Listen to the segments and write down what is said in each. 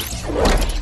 すごい!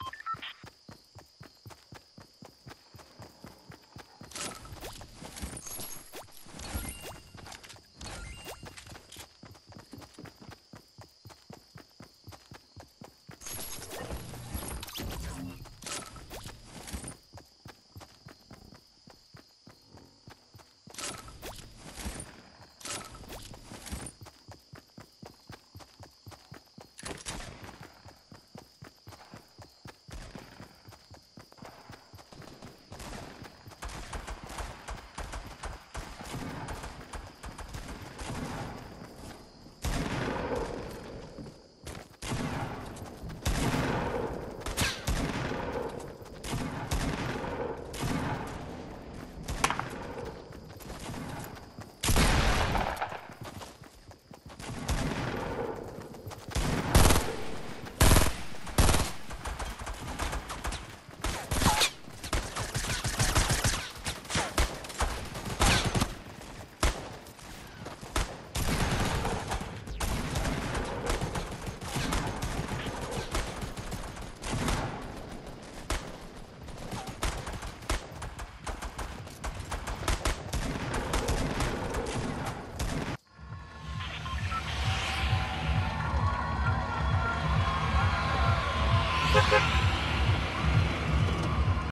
you